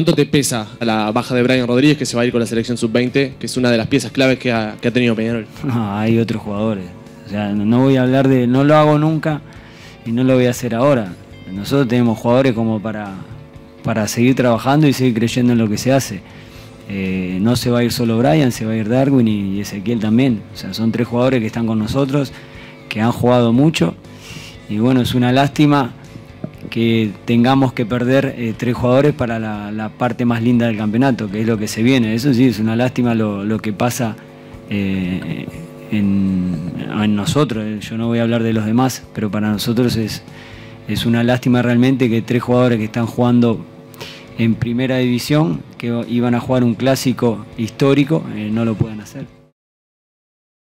¿Cuánto te pesa la baja de Brian Rodríguez que se va a ir con la selección sub-20, que es una de las piezas claves que ha, tenido Peñarol? No, hay otros jugadores. O sea, no voy a hablar de, no lo hago nunca y no lo voy a hacer ahora. Nosotros tenemos jugadores como para, para seguir trabajando y seguir creyendo en lo que se hace. Eh, no se va a ir solo Brian, se va a ir Darwin y Ezequiel también. O sea, son tres jugadores que están con nosotros, que han jugado mucho. Y bueno, es una lástima que tengamos que perder eh, tres jugadores para la, parte más linda del campeonato, que es lo que se viene. Eso sí, es una lástima lo, que pasa eh, en, nosotros. Yo no voy a hablar de los demás, pero para nosotros es, es una lástima realmente que tres jugadores que están jugando en primera división, que iban a jugar un clásico histórico, eh, no lo puedan hacer.